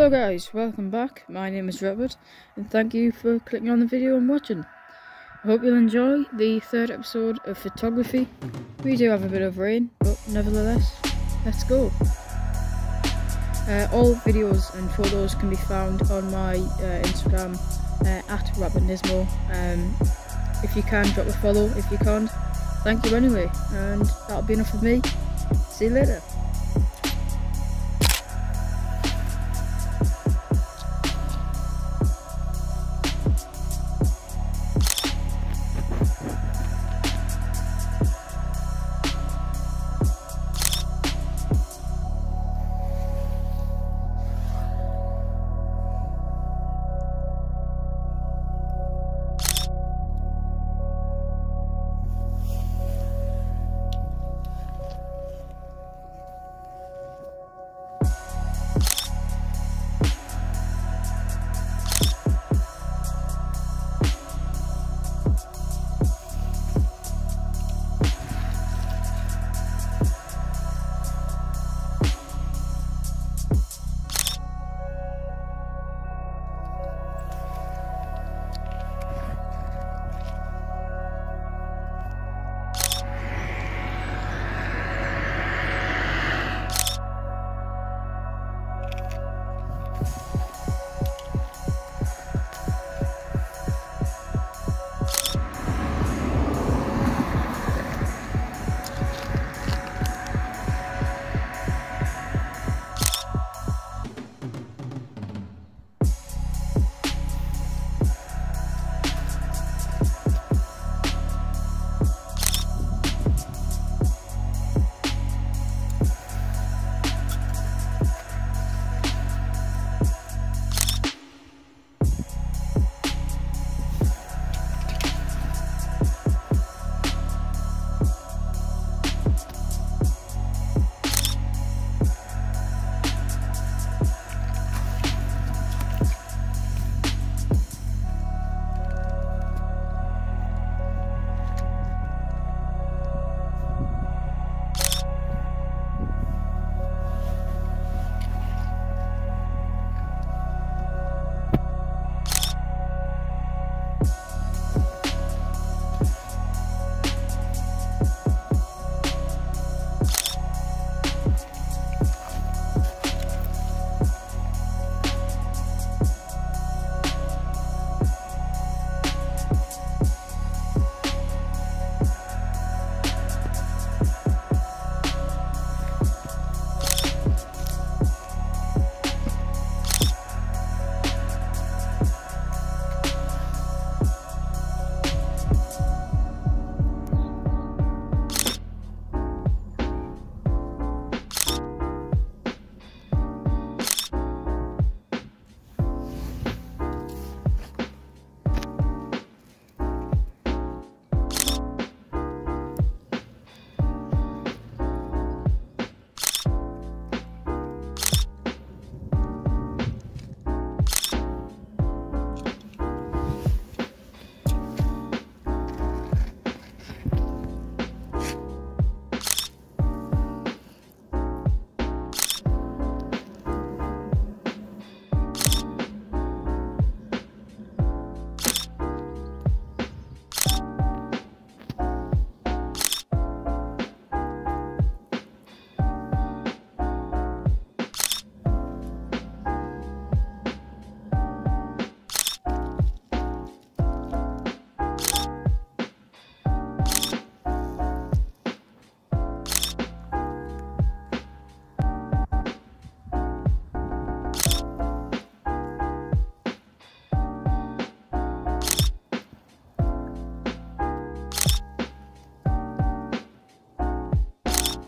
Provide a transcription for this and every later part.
Hello guys, welcome back. My name is Robert and thank you for clicking on the video and watching. I hope you'll enjoy the third episode of photography. We do have a bit of rain, but nevertheless, let's go. Uh, all videos and photos can be found on my uh, Instagram uh, at RapidNismo. Um, if you can, drop a follow. If you can't, thank you anyway. And that'll be enough of me. See you later.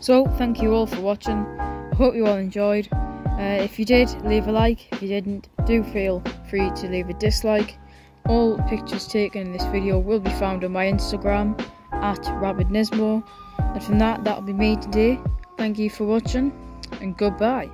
So, thank you all for watching. I hope you all enjoyed. Uh, if you did, leave a like. If you didn't, do feel free to leave a dislike. All pictures taken in this video will be found on my Instagram at RapidNismo. And from that, that'll be me today. Thank you for watching and goodbye.